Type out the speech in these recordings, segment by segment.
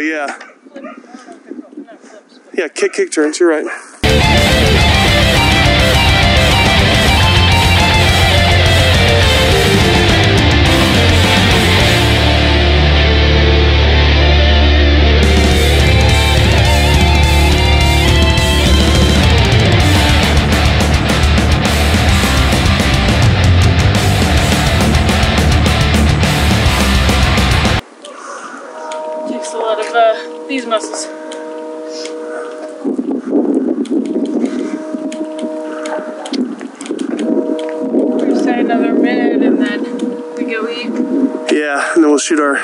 but- Yeah, kick, kick turns. You're right. These muscles. We say another minute and then we go eat. Yeah, and then we'll shoot our.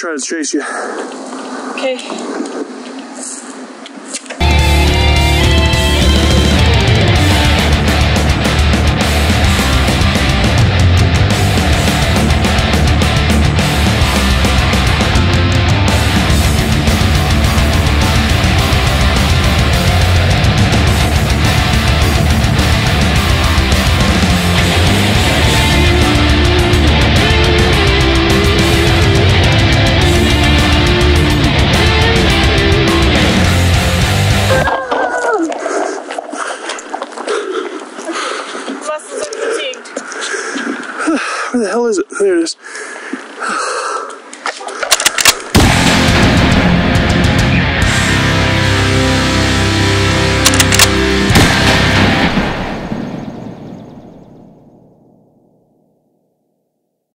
Try to chase you. Okay.